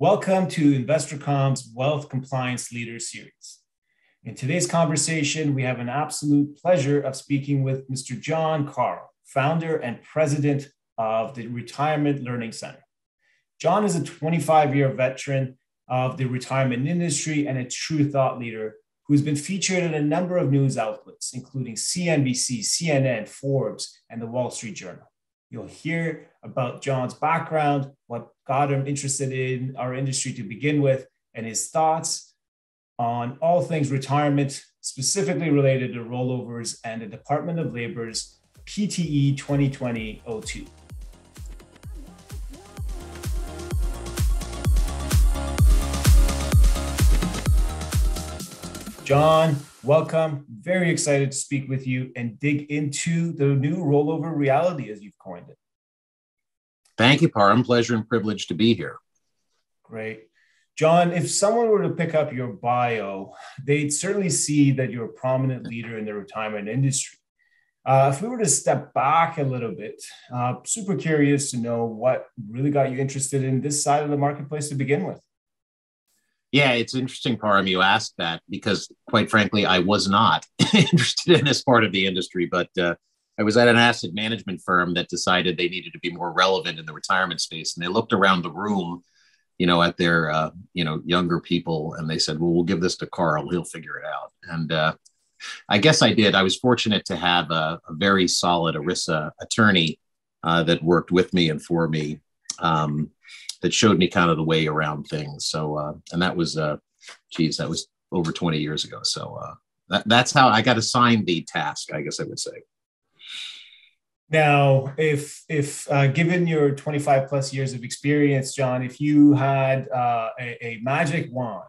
Welcome to InvestorCom's Wealth Compliance Leader Series. In today's conversation, we have an absolute pleasure of speaking with Mr. John Carl, founder and president of the Retirement Learning Center. John is a 25 year veteran of the retirement industry and a true thought leader who's been featured in a number of news outlets, including CNBC, CNN, Forbes, and the Wall Street Journal. You'll hear about John's background, what got him interested in our industry to begin with, and his thoughts on all things retirement, specifically related to rollovers and the Department of Labor's PTE 2020 02. John, welcome. Very excited to speak with you and dig into the new rollover reality, as you've coined it. Thank you, Parham. Pleasure and privilege to be here. Great. John, if someone were to pick up your bio, they'd certainly see that you're a prominent leader in the retirement industry. Uh, if we were to step back a little bit, uh, super curious to know what really got you interested in this side of the marketplace to begin with. Yeah, it's interesting, Parham, you asked that because, quite frankly, I was not interested in this part of the industry, but uh, I was at an asset management firm that decided they needed to be more relevant in the retirement space, and they looked around the room, you know, at their uh, you know younger people, and they said, "Well, we'll give this to Carl; he'll figure it out." And uh, I guess I did. I was fortunate to have a, a very solid ERISA attorney uh, that worked with me and for me. Um, that showed me kind of the way around things. So, uh, and that was, uh, geez, that was over 20 years ago. So uh, that, that's how I got assigned the task, I guess I would say. Now, if if uh, given your 25 plus years of experience, John, if you had uh, a, a, magic wand,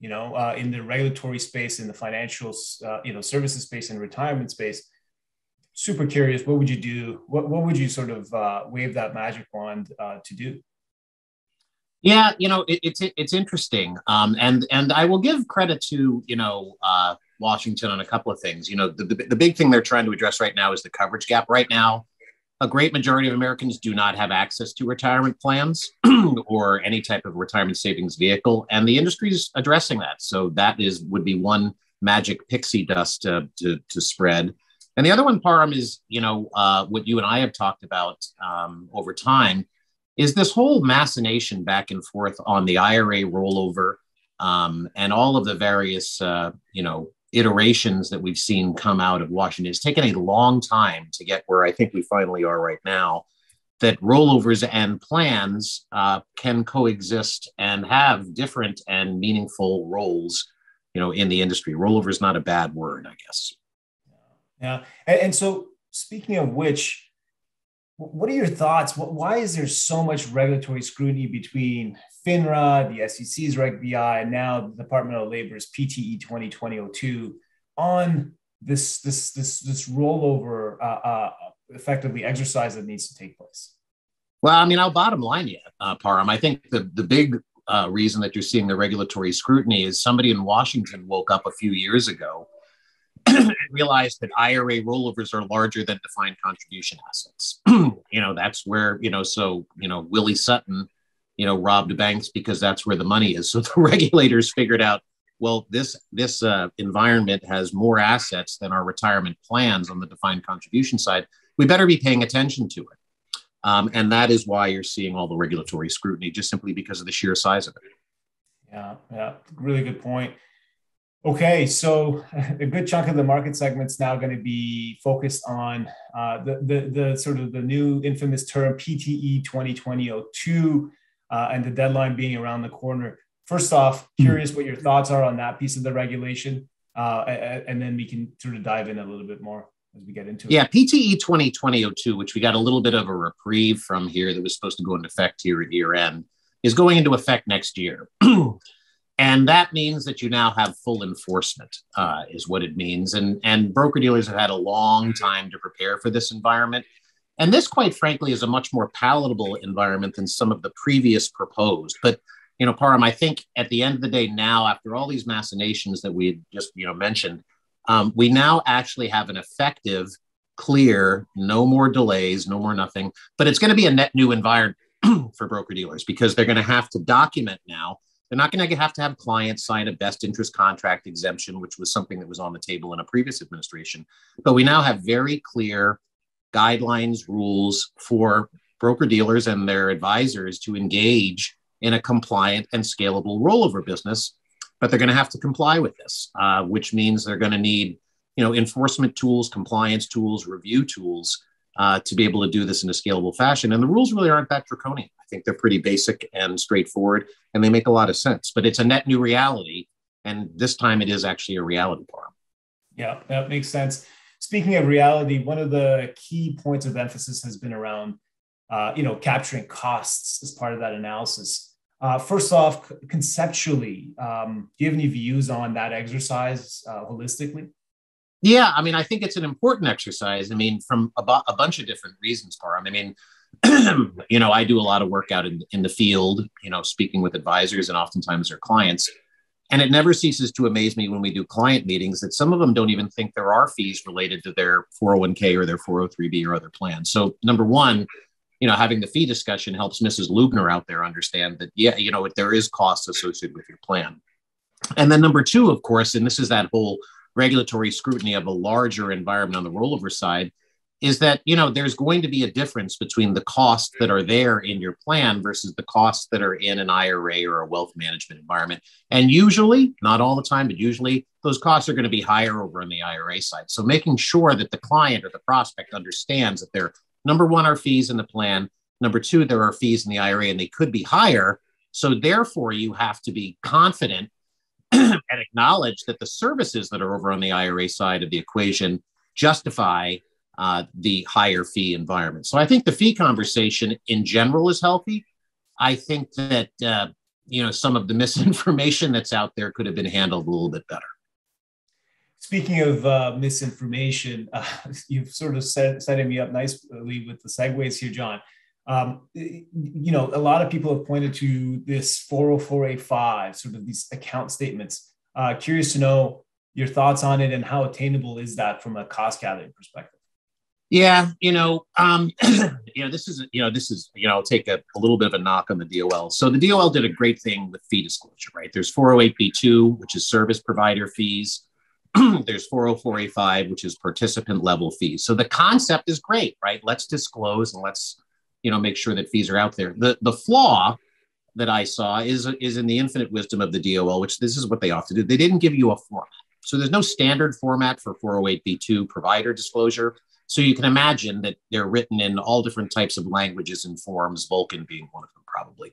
you know, uh, in the regulatory space, in the financial, uh, you know, services space, and retirement space, super curious, what would you do? What what would you sort of uh, wave that magic wand uh, to do? Yeah, you know, it, it's it's interesting, um, and and I will give credit to you know uh, Washington on a couple of things. You know, the, the the big thing they're trying to address right now is the coverage gap. Right now, a great majority of Americans do not have access to retirement plans or any type of retirement savings vehicle, and the industry is addressing that. So that is would be one magic pixie dust to to, to spread. And the other one, Parham, is you know uh, what you and I have talked about um, over time is this whole machination back and forth on the IRA rollover um, and all of the various, uh, you know, iterations that we've seen come out of Washington. It's taken a long time to get where I think we finally are right now. That rollovers and plans uh, can coexist and have different and meaningful roles, you know, in the industry. Rollover is not a bad word, I guess. Yeah, and, and so speaking of which, what are your thoughts? Why is there so much regulatory scrutiny between FINRA, the SEC's Reg BI, and now the Department of Labor's PTE 2020-02 on this this this this rollover uh, uh, effectively exercise that needs to take place? Well, I mean, I'll bottom line you, uh, Parham. I think the the big uh, reason that you're seeing the regulatory scrutiny is somebody in Washington woke up a few years ago realized that IRA rollovers are larger than defined contribution assets. you know, that's where, you know, so, you know, Willie Sutton, you know, robbed banks because that's where the money is. So the regulators figured out, well, this this uh, environment has more assets than our retirement plans on the defined contribution side. We better be paying attention to it. Um, and that is why you're seeing all the regulatory scrutiny, just simply because of the sheer size of it. Yeah, yeah, really good point. Okay, so a good chunk of the market segment's now going to be focused on uh, the, the, the sort of the new infamous term PTE 2020-02 uh, and the deadline being around the corner. First off, hmm. curious what your thoughts are on that piece of the regulation, uh, and then we can sort of dive in a little bit more as we get into it. Yeah, PTE 2020-02, which we got a little bit of a reprieve from here that was supposed to go into effect here at year end, is going into effect next year. and that means that you now have full enforcement uh, is what it means. And and broker dealers have had a long time to prepare for this environment. And this quite frankly is a much more palatable environment than some of the previous proposed. But you know parham i think at the end of the day now after all these machinations that we just you know mentioned um, we now actually have an effective clear no more delays no more nothing. But it's going to be a net new environment for broker dealers because they're going to have to document now. They're not going to have to have clients sign a best interest contract exemption, which was something that was on the table in a previous administration. But we now have very clear guidelines, rules for broker dealers and their advisors to engage in a compliant and scalable rollover business. But they're going to have to comply with this, uh, which means they're going to need, you know, enforcement tools, compliance tools, review tools uh, to be able to do this in a scalable fashion. And the rules really aren't that draconian. I think they're pretty basic and straightforward, and they make a lot of sense. But it's a net new reality, and this time it is actually a reality for them. Yeah, that makes sense. Speaking of reality, one of the key points of emphasis has been around, uh, you know, capturing costs as part of that analysis. Uh, first off, conceptually, um, do you have any views on that exercise uh, holistically? Yeah, I mean, I think it's an important exercise. I mean, from a, bu- a bunch of different reasons, Parham. I mean, you know, I do a lot of work out in, in the field, you know, speaking with advisors and oftentimes their clients. And it never ceases to amaze me when we do client meetings that some of them don't even think there are fees related to their 401k or their 403b or other plans. So, number one, you know, having the fee discussion helps Mrs. Lubner out there understand that, yeah, you know, there is costs associated with your plan. And then number two, of course, and this is that whole regulatory scrutiny of a larger environment on the rollover side is that you know there's going to be a difference between the costs that are there in your plan versus the costs that are in an IRA or a wealth management environment. And usually, not all the time, but usually those costs are going to be higher over on the IRA side. So making sure that the client or the prospect understands that there number one are fees in the plan, number two there are fees in the IRA and they could be higher. So therefore you have to be confident and acknowledge that the services that are over on the IRA side of the equation justify uh, the higher fee environment. So I think the fee conversation in general is healthy. I think that uh, you know some of the misinformation that's out there could have been handled a little bit better. Speaking of uh, misinformation, you've sort of set, setting me up nicely with the segues here, John. Um, you know, a lot of people have pointed to this 404A5, sort of these account statements. Uh, curious to know your thoughts on it and how attainable is that from a cost gathering perspective? Yeah, you know, um, you know, this is, you know, this is, you know, I'll take a, a, little bit of a knock on the DOL. So the DOL did a great thing with fee disclosure, right? There's 408B2, which is service provider fees. There's 404A5, which is participant level fees. So the concept is great, right? Let's disclose and let's you know make sure that fees are out there. The the flaw that I saw is is in the infinite wisdom of the DOL, which this is what they often do. They didn't give you a format, so there's no standard format for 408b2 provider disclosure. So you can imagine that they're written in all different types of languages and forms, Vulcan being one of them, probably.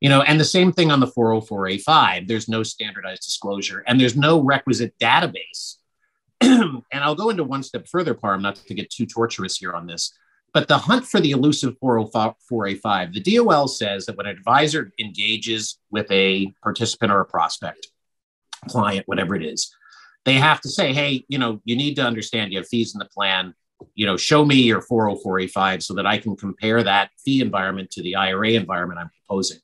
You know, and the same thing on the 404A5. There's no standardized disclosure, and there's no requisite database. and I'll go into one step further, Parham, not to get too torturous here on this. But the hunt for the elusive 404A5, the DOL says that when an advisor engages with a participant or a prospect, client, whatever it is, they have to say, hey, you know, you need to understand you have fees in the plan. You know, show me your 404A5 so that I can compare that fee environment to the IRA environment I'm proposing.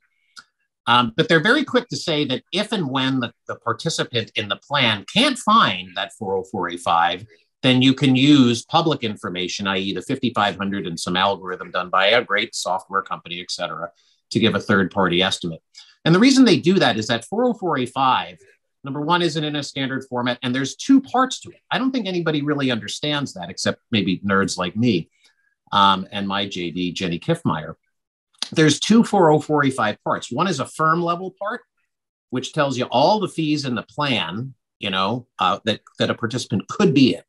Um, but they're very quick to say that if and when the, the participant in the plan can't find that 404A5, then you can use public information, i.e., the 5500 and some algorithm done by a great software company, et cetera, to give a third party estimate. And the reason they do that is that 404A5, number one, isn't in a standard format, and there's two parts to it. I don't think anybody really understands that, except maybe nerds like me um, and my JD, Jenny Kiffmeyer. There's two 404A5 parts. One is a firm level part, which tells you all the fees in the plan, you know, uh, that, that a participant could be in.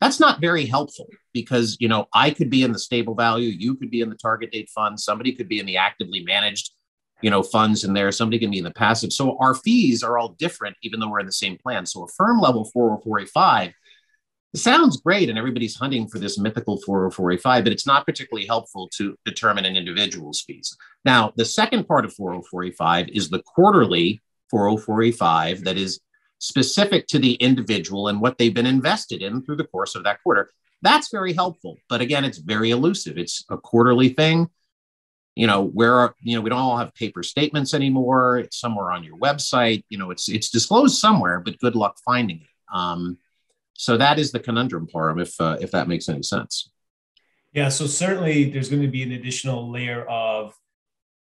That's not very helpful because, you know, I could be in the stable value, you could be in the target date fund, somebody could be in the actively managed, you know, funds in there, somebody can be in the passive. So our fees are all different, even though we're in the same plan. So a firm level 404A5 sounds great and everybody's hunting for this mythical 404A5, but it's not particularly helpful to determine an individual's fees. Now, the second part of 404A5 is the quarterly 404A5 that is specific to the individual and what they've been invested in through the course of that quarter. That's very helpful. But again, it's very elusive. It's a quarterly thing. You know, where are, you know, we don't all have paper statements anymore. It's somewhere on your website. You know, it's it's disclosed somewhere, but good luck finding it. Um, so that is the conundrum, Parham, if uh, if that makes any sense. Yeah, so certainly there's going to be an additional layer of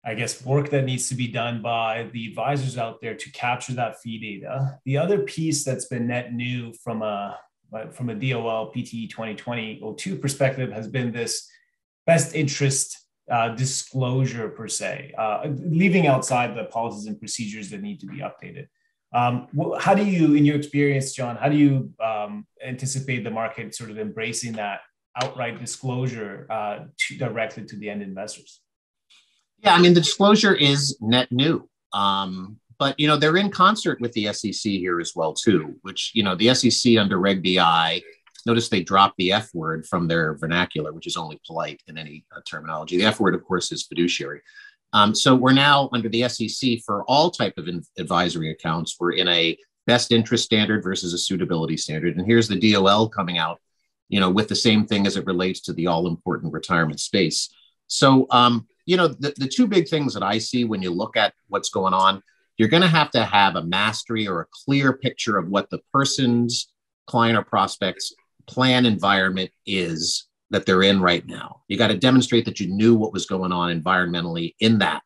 I guess, work that needs to be done by the advisors out there to capture that fee data. The other piece that's been net new from a from a DOL PTE 2020-02 perspective has been this best interest uh, disclosure per se, uh, leaving outside the policies and procedures that need to be updated. Um, how do you, in your experience, John, how do you um, anticipate the market sort of embracing that outright disclosure uh, to, directly to the end investors? Yeah, I mean, the disclosure is net new. Um, but, you know, they're in concert with the SEC here as well, too, which, you know, the SEC under Reg BI, notice they dropped the F word from their vernacular, which is only polite in any uh, terminology. The F word, of course, is fiduciary. Um, so we're now under the SEC for all type of advisory accounts. We're in a best interest standard versus a suitability standard. And here's the DOL coming out, you know, with the same thing as it relates to the all important retirement space. So, um, you know, the, the two big things that I see when you look at what's going on, you're going to have to have a mastery or a clear picture of what the person's client or prospect's plan environment is that they're in right now. You got to demonstrate that you knew what was going on environmentally in that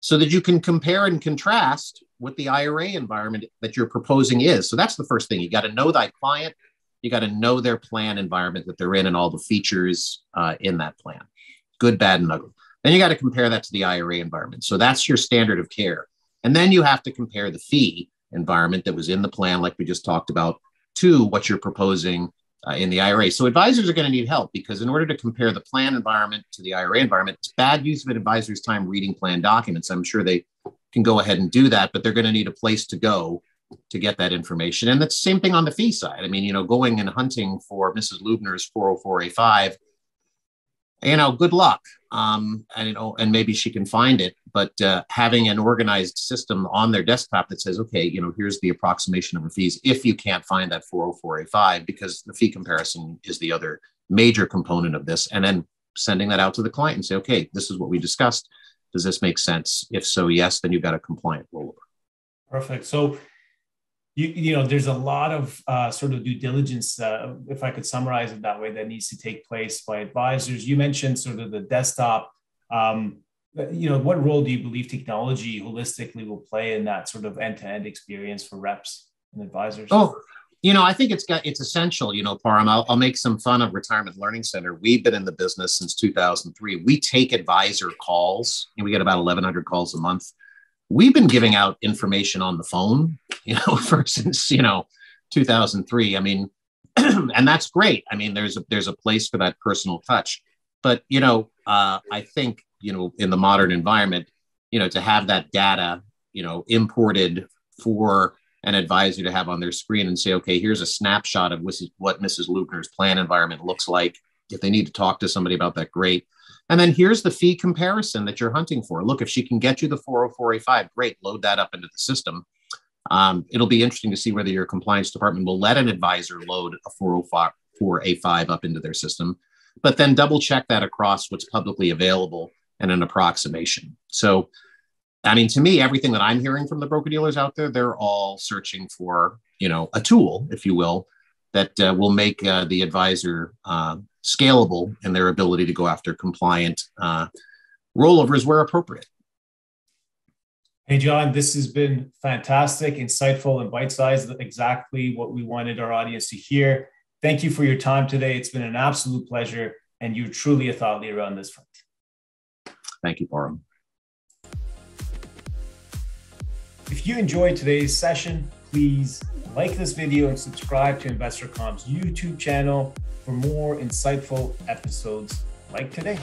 so that you can compare and contrast what the IRA environment that you're proposing is. So that's the first thing. You got to know thy client. You got to know their plan environment that they're in and all the features uh, in that plan, good, bad, and ugly. Then you got to compare that to the IRA environment. So that's your standard of care. And then you have to compare the fee environment that was in the plan, like we just talked about, to what you're proposing uh, in the IRA. So advisors are going to need help because in order to compare the plan environment to the IRA environment, it's bad use of an advisor's time reading plan documents. I'm sure they can go ahead and do that, but they're going to need a place to go to get that information. And that's the same thing on the fee side. I mean, you know, going and hunting for Mrs. Lubner's 404A5 you know, good luck. Um, and you know, and maybe she can find it. But uh, having an organized system on their desktop that says, okay, you know, here's the approximation of the fees if you can't find that 404A5, because the fee comparison is the other major component of this, and then sending that out to the client and say, okay, this is what we discussed. Does this make sense? If so, yes, then you've got a compliant rollover. Perfect. So you, you know there's a lot of uh, sort of due diligence uh, if i could summarize it that way that needs to take place by advisors you mentioned sort of the desktop um, you know what role do you believe technology holistically will play in that sort of end-to-end experience for reps and advisors? Oh you know i think it's got it's essential you know Parham. I'll, I'll make some fun of retirement learning center. We've been in the business since 2003 we take advisor calls and we get about 1100 calls a month. We've been giving out information on the phone, you know, for since you know 2003. I mean, and that's great. I mean, there's a there's a place for that personal touch, but you know, uh, I think you know in the modern environment, you know, to have that data, you know, imported for an advisor to have on their screen and say, okay, here's a snapshot of what Mrs. Lubner's plan environment looks like. If they need to talk to somebody about that, great. And then here's the fee comparison that you're hunting for. Look, if she can get you the 404A5, great, load that up into the system. Um, it'll be interesting to see whether your compliance department will let an advisor load a 404A5 up into their system, but then double check that across what's publicly available and an approximation. So, I mean, to me, everything that I'm hearing from the broker dealers out there, they're all searching for, you know, a tool, if you will, that uh, will make uh, the advisor uh, scalable in their ability to go after compliant uh, rollovers where appropriate. Hey, John, this has been fantastic, insightful, and bite sized, exactly what we wanted our audience to hear. Thank you for your time today. It's been an absolute pleasure, and you're truly a thought leader on this front. Thank you, Parham. If you enjoyed today's session, please like this video and subscribe to InvestorCOM's YouTube channel for more insightful episodes like today.